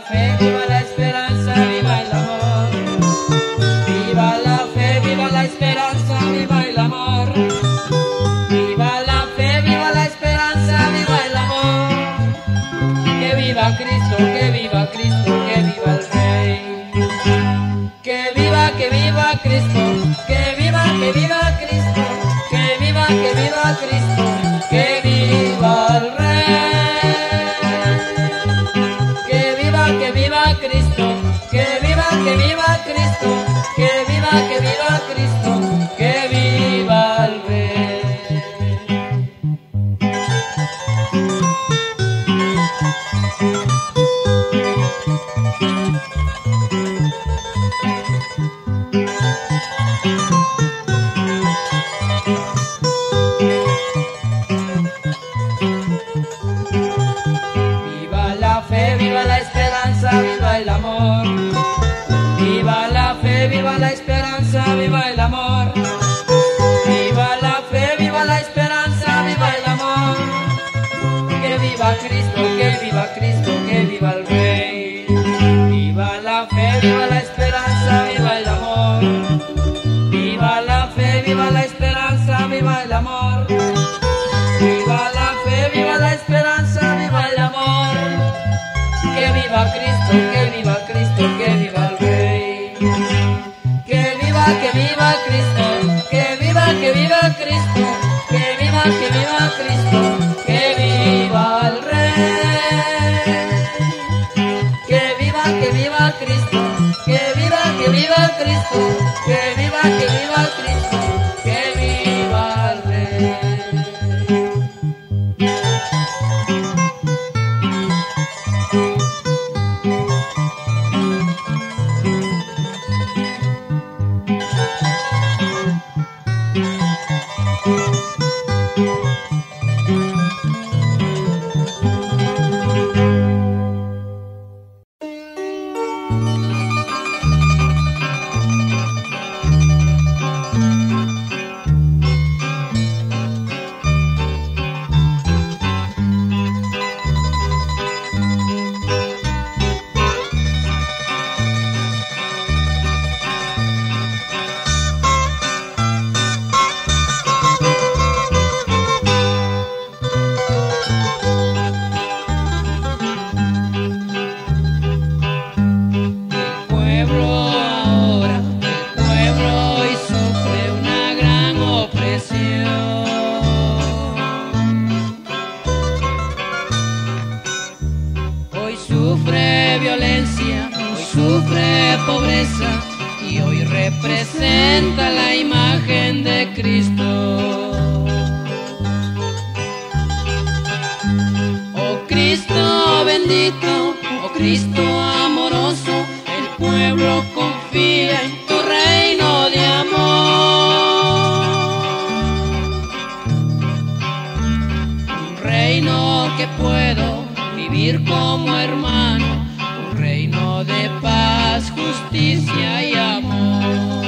fé. Thank you. Cristo, que viva, que viva Cristo, que viva el Rey. que puedo vivir como hermano, un reino de paz, justicia y amor.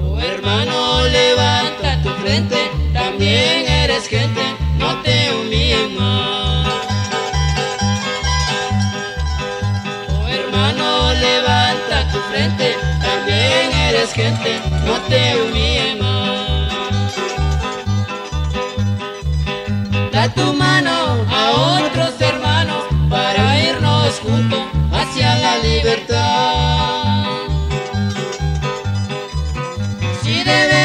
Oh hermano, levanta tu frente, también eres gente, no te humilles más. Oh hermano, levanta tu frente, también eres gente, no te humilles libertad. Si debe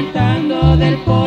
levantando del polvo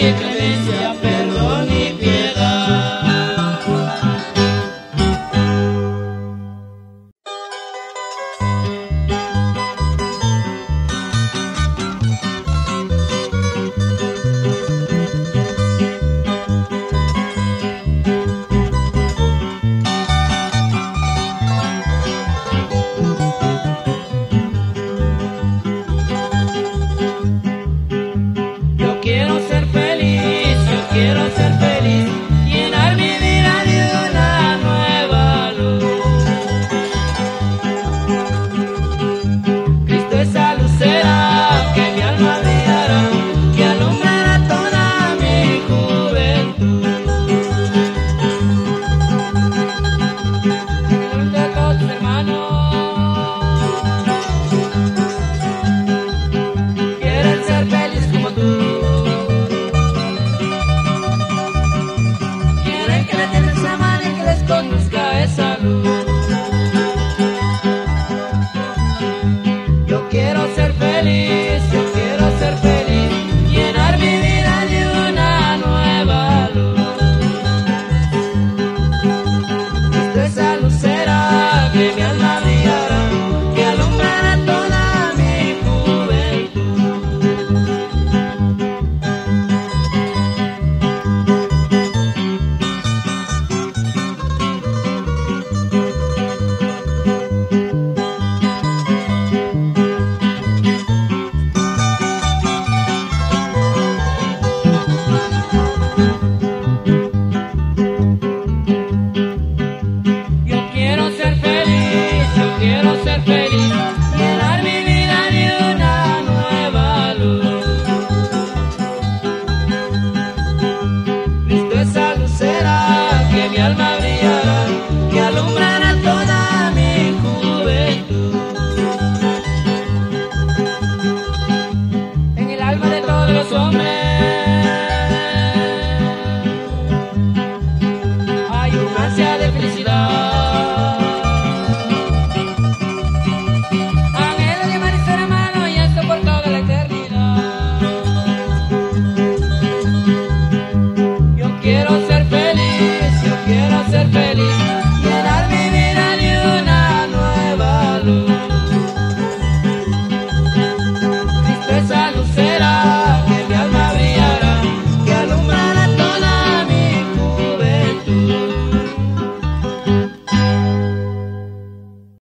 de cabeza.